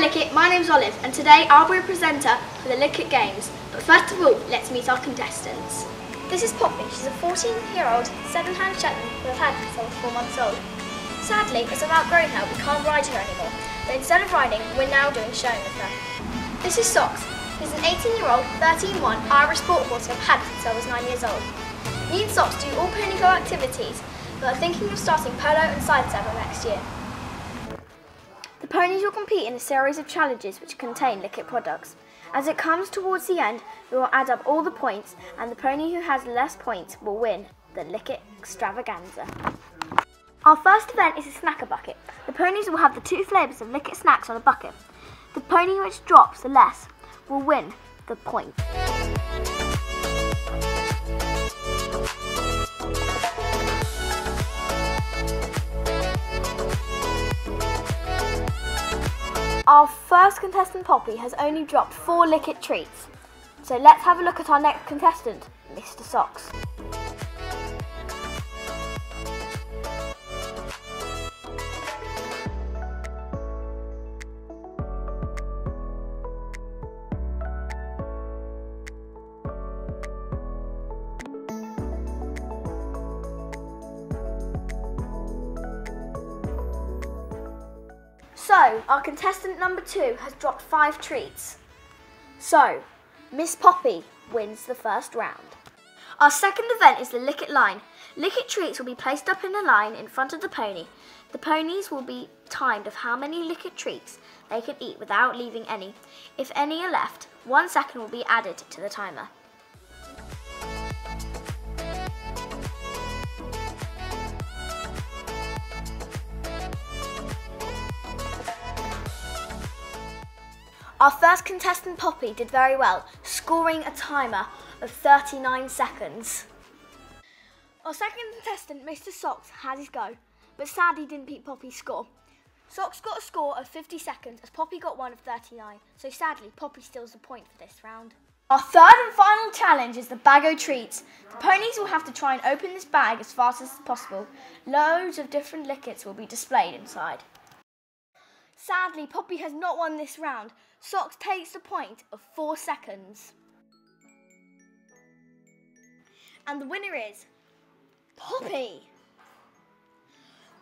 Likit, my name's Olive and today I'll be a presenter for the Likit Games. But first of all, let's meet our contestants. This is Poppy, she's a 14 year old seven-hand Shetland we've had since four months old. Sadly, as I'm outgrown her, we can't ride her anymore, but instead of riding, we're now doing showing with her. This is Sox, he's an 18 year old, 13-1 Irish sport horse I've had since I was nine years old. Me and Sox do all pony go activities, but are thinking of starting polo and side saddle next year. Ponies will compete in a series of challenges which contain Likit products. As it comes towards the end, we will add up all the points, and the pony who has less points will win the Likit Extravaganza. Our first event is a snacker bucket. The ponies will have the two flavours of Likit snacks on a bucket. The pony which drops the less will win the point. Our first contestant, Poppy, has only dropped four Likit treats. So let's have a look at our next contestant, Mr. Sox. So, our contestant number two has dropped five treats. So, Miss Poppy wins the first round. Our second event is the Likit line. Likit treats will be placed up in a line in front of the pony. The ponies will be timed of how many Likit treats they can eat without leaving any. If any are left, one second will be added to the timer. Our first contestant, Poppy, did very well, scoring a timer of 39 seconds. Our second contestant, Mr. Sox, had his go, but sadly didn't beat Poppy's score. Sox got a score of 50 seconds as Poppy got one of 39, so sadly Poppy steals the point for this round. Our third and final challenge is the bag o' treats. The ponies will have to try and open this bag as fast as possible. Loads of different Likits will be displayed inside. Sadly, Poppy has not won this round. Sox takes the point of four seconds. And the winner is Poppy.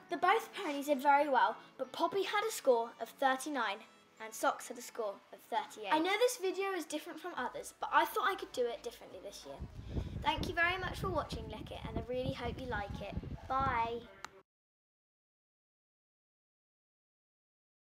The both ponies did very well, but Poppy had a score of 39 and Sox had a score of 38. I know this video is different from others, but I thought I could do it differently this year. Thank you very much for watching Likit and I really hope you like it. Bye.